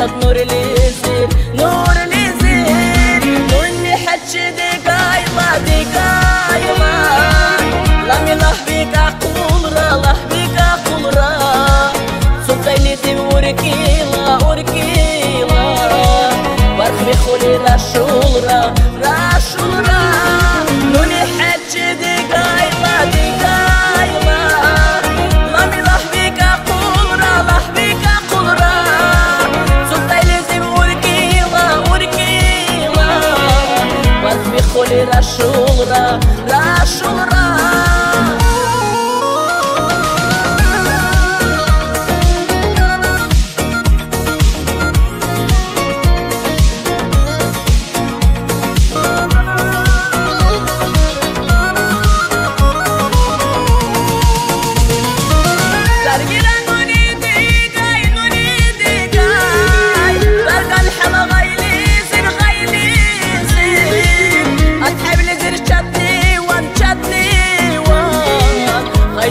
Azat Nureli Esir Lá pra chorar.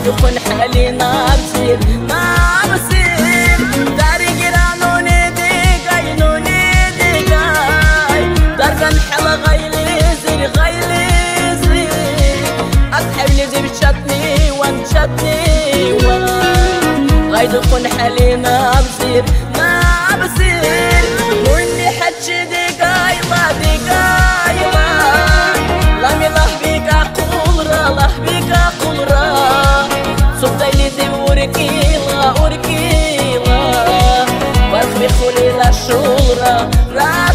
يكون حالي ما بصير ما بصير. داري قرانوني ديك عينوني ديك دارتن حلا غيلي زير غيلي زير أصحاب لي زير شتني وان شتني وان. غايد يكون حالي ما ما بصير. قولي حد life.